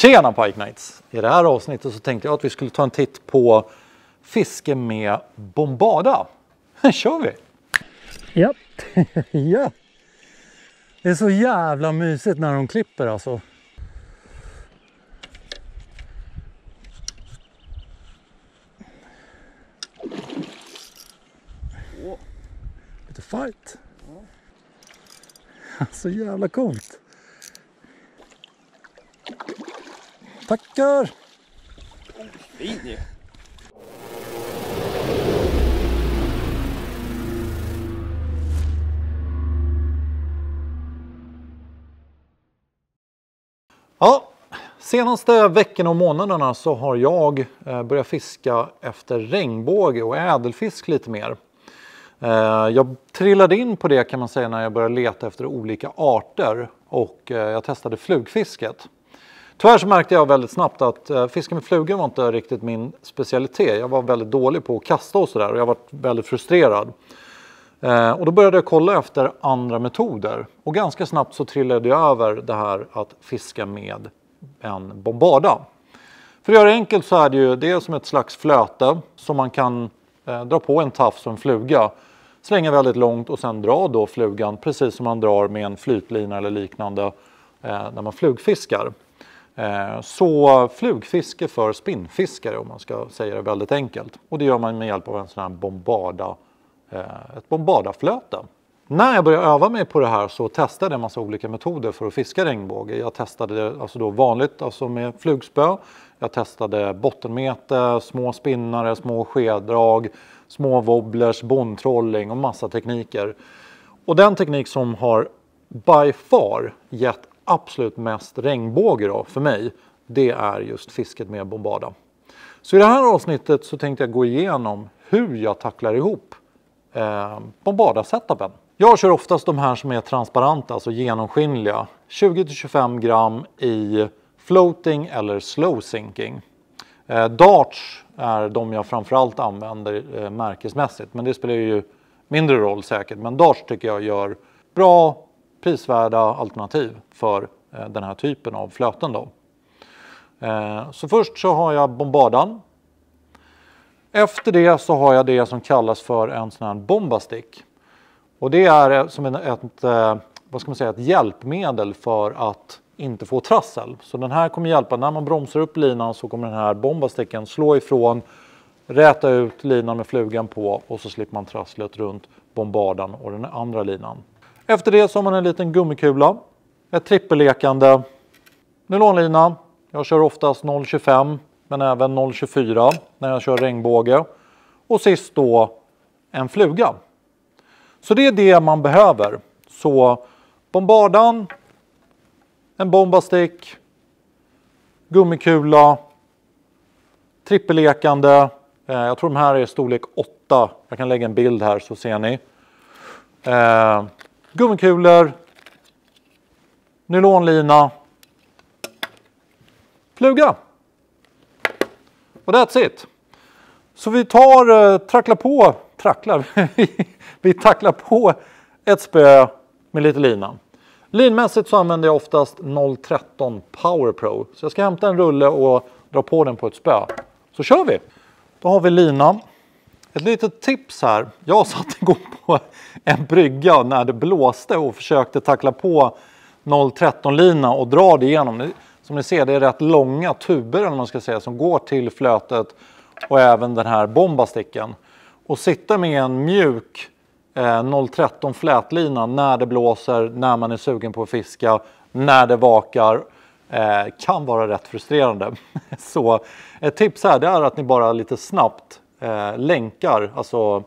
Tjena Pike Nights! I det här avsnittet så tänkte jag att vi skulle ta en titt på fiske med bombada. kör vi! Ja. ja. Det är så jävla mysigt när de klipper alltså. Lite fight. Så jävla coolt. Tackar! Fin ju. Ja, senaste veckorna och månaderna så har jag eh, börjat fiska efter regnbåge och ädelfisk lite mer. Eh, jag trillade in på det kan man säga när jag började leta efter olika arter och eh, jag testade flugfisket. Tyvärr så märkte jag väldigt snabbt att eh, fiska med flugor var inte riktigt min specialitet. Jag var väldigt dålig på att kasta och sådär och jag var väldigt frustrerad. Eh, och då började jag kolla efter andra metoder och ganska snabbt så trillade jag över det här att fiska med en bombarda. För att göra det enkelt så är det ju det är som ett slags flöte som man kan eh, dra på en tafs och en fluga, slänga väldigt långt och sen dra då flugan precis som man drar med en flytlina eller liknande eh, när man flugfiskar. Eh, så flugfiske för spinnfiskare om man ska säga det väldigt enkelt. Och det gör man med hjälp av en sån här bombarda, eh, ett Bombardaflöte. När jag började öva mig på det här så testade jag en massa olika metoder för att fiska regnbåge. Jag testade alltså då vanligt, alltså med flugspö. Jag testade bottenmete, små spinnare, små skeddrag, små wobblers, bondtrolling och massa tekniker. Och den teknik som har by far gett absolut mest regnbåge då, för mig, det är just fisket med bombada. Så i det här avsnittet så tänkte jag gå igenom hur jag tacklar ihop eh, bombada-setupen. Jag kör oftast de här som är transparenta, alltså genomskinliga. 20-25 gram i floating eller slow sinking. Eh, darts är de jag framförallt använder eh, märkesmässigt, men det spelar ju mindre roll säkert. Men darts tycker jag gör bra prisvärda alternativ för eh, den här typen av flöten. Då. Eh, så först så har jag bombardan. Efter det så har jag det som kallas för en sån här bombastick. Och det är eh, som en, ett, vad ska man säga, ett hjälpmedel för att inte få trassel. Så den här kommer hjälpa, när man bromsar upp linan så kommer den här bombasticken slå ifrån, räta ut linan med flugan på och så slipper man trasslet runt bombardan och den andra linan. Efter det så har man en liten gummikula, ett trippellekande, nylonlina. Jag kör oftast 0,25 men även 0,24 när jag kör regnbåge. Och sist då en fluga. Så det är det man behöver. Så bombardan, en bombastick, gummikula, trippellekande. Eh, jag tror de här är storlek 8. Jag kan lägga en bild här så ser ni. Eh, Gummikulor, nylonlina, fluga. Och that's it. Så vi tar, eh, tracklar på, tracklar, vi tacklar på ett spö med lite lina. Linmässigt så använder jag oftast 013 Power Pro. Så jag ska hämta en rulle och dra på den på ett spö. Så kör vi! Då har vi linan. Ett litet tips här. Jag satt igår på en brygga när det blåste och försökte tackla på 013 lina och dra det igenom. Som ni ser det är rätt långa tuber eller man ska säga som går till flötet och även den här bombasticken. Och sitta med en mjuk eh, 013 flätlina när det blåser, när man är sugen på att fiska, när det vakar eh, kan vara rätt frustrerande. Så ett tips här det är att ni bara lite snabbt eh, länkar, alltså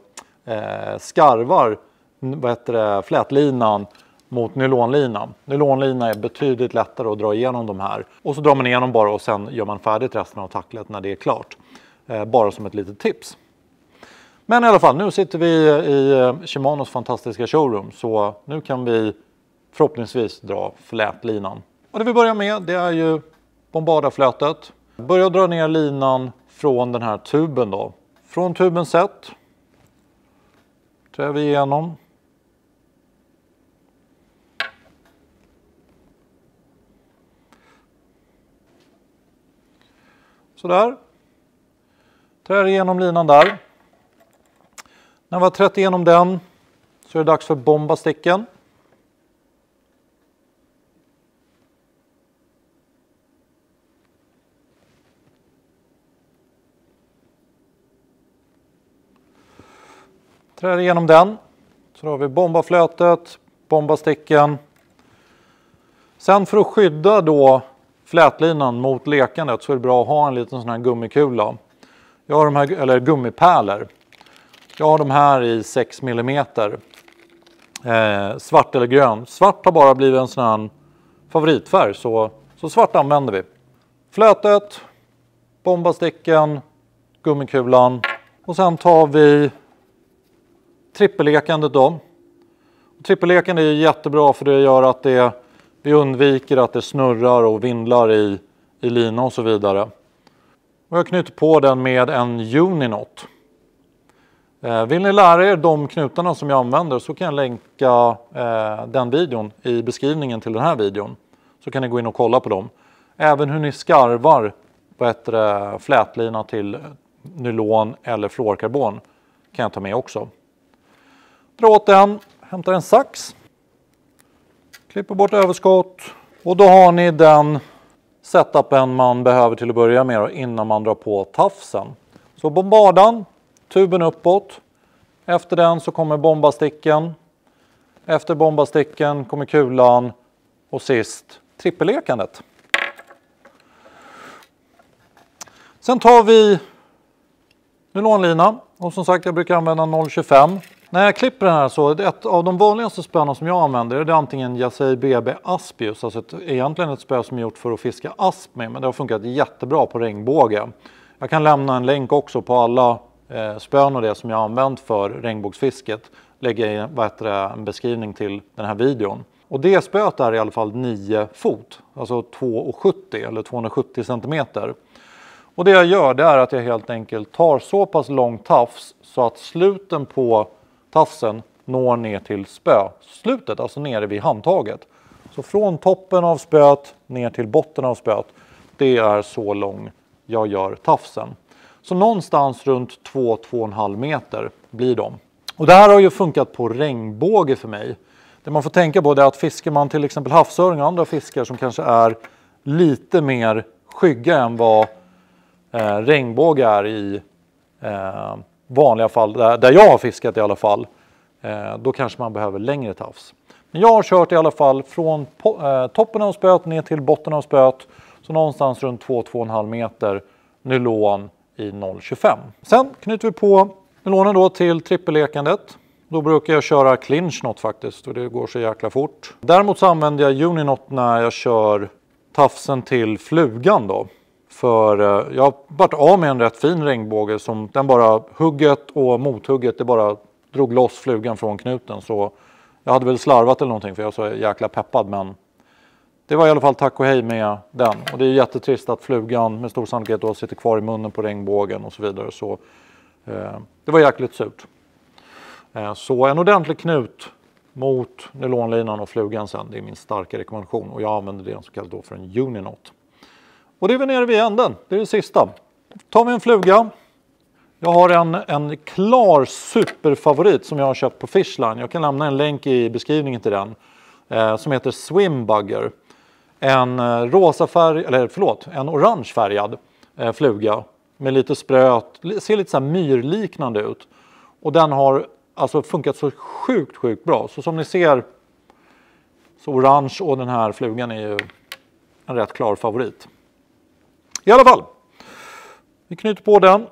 eh, skarvar vad heter det, flätlinan mot nylonlinan. Nylonlina är betydligt lättare att dra igenom de här. Och så drar man igenom bara och sen gör man färdigt resten av tacklet när det är klart. Eh, bara som ett litet tips. Men i alla fall, nu sitter vi i eh, Shimanos fantastiska showroom så nu kan vi förhoppningsvis dra flätlinan. Och det vi börjar med det är ju bombardaflötet. Börja dra ner linan från den här tuben då. Från tuben sett. Trär vi igenom. Sådär. Trär igenom linan där. När vi har trätt igenom den så är det dags för bombasticken. Trär igenom den. Så då har vi bombaflötet, bombasticken. Sen för att skydda då flätlinan mot lekandet så är det bra att ha en liten sån här gummikula. Jag har de här, eller gummipärlor. Jag har de här i 6 mm. Eh, svart eller grön. Svart har bara blivit en sån här favoritfärg så, så svart använder vi. Flötet, bombasticken, gummikulan och sen tar vi trippellekandet då. Trippellekande är jättebra för det gör att det, vi undviker att det snurrar och vindlar i, i lina och så vidare. Och jag knyter på den med en Uninot. Eh, vill ni lära er de knutarna som jag använder så kan jag länka eh, den videon i beskrivningen till den här videon. Så kan ni gå in och kolla på dem. Även hur ni skarvar bättre flätlina till nylon eller fluorkarbon kan jag ta med också. Drar åt den, hämtar en sax, klipper bort överskott och då har ni den setupen man behöver till att börja med innan man drar på tafsen. Så bombardan, tuben uppåt. Efter den så kommer bombasticken. Efter bombasticken kommer kulan och sist trippellekandet. Sen tar vi nylonlina och som sagt jag brukar använda 0,25 när jag klipper den här så, ett av de vanligaste spöna som jag använder är antingen Yasei BB Aspius, alltså ett, egentligen ett spö som är gjort för att fiska asp med, men det har funkat jättebra på regnbåge. Jag kan lämna en länk också på alla eh, spön och det som jag har använt för regnbågsfisket. Lägga i det, en beskrivning till den här videon. Och det spöet är i alla fall 9 fot, alltså 2,70 eller 270 centimeter. Och det jag gör det är att jag helt enkelt tar så pass lång tafs så att sluten på tafsen når ner till spöslutet, alltså nere vid handtaget. Så från toppen av spöet ner till botten av spöet, det är så lång jag gör tafsen. Så någonstans runt 2-2,5 meter blir de. Och det här har ju funkat på regnbåge för mig. Det man får tänka på är att fiskar man till exempel havsöring och andra fiskar som kanske är lite mer skygga än vad eh, regnbåge är i eh, vanliga fall, där, där jag har fiskat i alla fall, eh, då kanske man behöver längre tafs. Men jag har kört i alla fall från po, eh, toppen av spöet ner till botten av spöet, så någonstans runt 2-2,5 meter nylon i 0,25. Sen knyter vi på nylonen då till trippellekandet. Då brukar jag köra clinch knot faktiskt och det går så jäkla fort. Däremot så använder jag uninot när jag kör tafsen till flugan då. För eh, jag har varit av med en rätt fin regnbåge som den bara hugget och mothugget det bara drog loss flugan från knuten. Så jag hade väl slarvat eller någonting för jag var så jäkla peppad men det var i alla fall tack och hej med den. Och det är jättetrist att flugan med stor sannolikhet då sitter kvar i munnen på regnbågen och så vidare. Så eh, det var jäkligt surt. Eh, så en ordentlig knut mot nylonlinan och flugan sen. Det är min starka rekommendation och jag använder det som kallas då för en Uninot. Och det är vi nere vid änden, det är det sista. Då tar vi en fluga. Jag har en, en klar superfavorit som jag har köpt på Fishline. Jag kan lämna en länk i beskrivningen till den. Eh, som heter Swimbugger. En eh, rosa färg, eller förlåt, en orange färgad eh, fluga. Med lite spröt, ser lite så här myrliknande ut. Och den har alltså funkat så sjukt, sjukt bra. Så som ni ser så orange och den här flugan är ju en rätt klar favorit. I alla fall, vi knyter på den.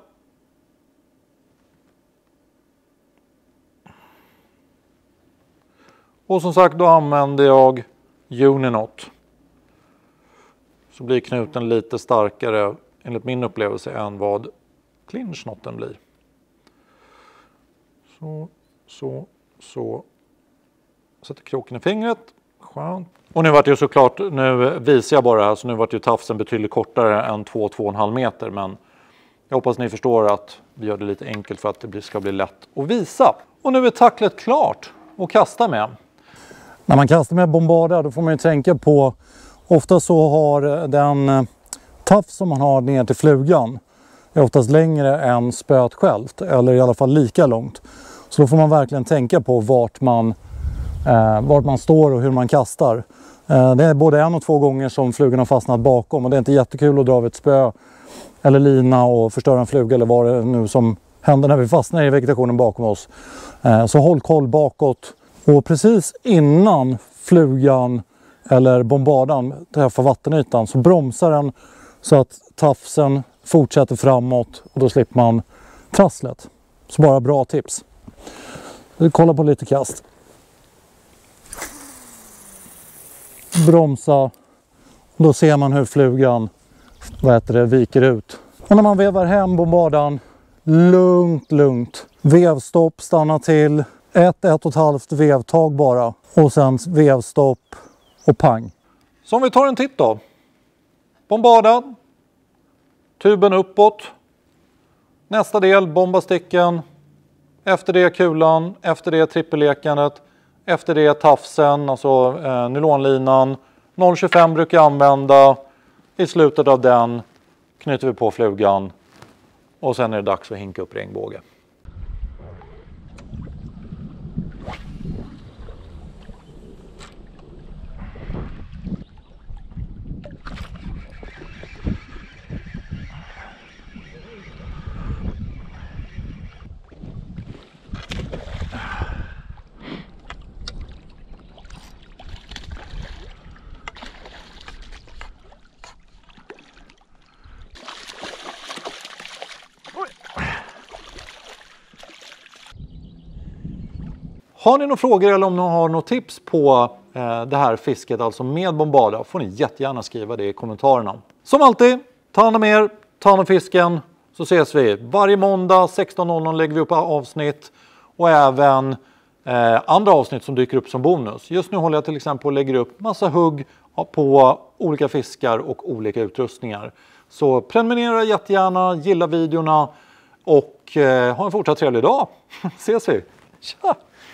Och som sagt, då använder jag Uninot. Så blir knuten lite starkare enligt min upplevelse än vad clinchnoten blir. Så, så, så. Sätter kroken i fingret. Skönt. Och nu vart det såklart, nu visar jag bara här, så nu vart ju tafsen betydligt kortare än 2-2,5 meter. Men jag hoppas ni förstår att vi gör det lite enkelt för att det ska bli lätt att visa. Och nu är tacklet klart att kasta med. När man kastar med bombarda då får man ju tänka på, ofta så har den tafs som man har ner till flugan är oftast längre än spöet självt eller i alla fall lika långt. Så då får man verkligen tänka på vart man, eh, vart man står och hur man kastar. Eh, det är både en och två gånger som flugan har fastnat bakom och det är inte jättekul att dra av ett spö eller lina och förstöra en fluga eller vad det är nu som händer när vi fastnar i vegetationen bakom oss. Eh, så håll koll bakåt och precis innan flugan eller bombardan träffar vattenytan så bromsar den så att tafsen fortsätter framåt och då slipper man trasslet. Så bara bra tips. Vi kollar på lite kast. Bromsa. Då ser man hur flugan vad heter det, viker ut. Och när man vevar hem bombardan, lugnt, lugnt. Vevstopp, stanna till. Ett, ett och ett halvt vevtag bara. Och sen vevstopp och pang. Så om vi tar en titt då. Bombardan. Tuben uppåt. Nästa del bombasticken. Efter det kulan. Efter det trippellekandet. Efter det tafsen, alltså eh, nylonlinan. 0,25 brukar jag använda. I slutet av den knyter vi på flugan. Och sen är det dags att hinka upp regnbåge. Har ni några frågor eller om ni har något tips på eh, det här fisket, alltså med Bombarda, får ni jättegärna skriva det i kommentarerna. Som alltid, ta hand om er, ta hand om fisken, så ses vi. Varje måndag 16.00 lägger vi upp avsnitt och även eh, andra avsnitt som dyker upp som bonus. Just nu håller jag till exempel på och lägger upp massa hugg på olika fiskar och olika utrustningar. Så prenumerera jättegärna, gilla videorna och eh, ha en fortsatt trevlig dag. ses vi! Tja!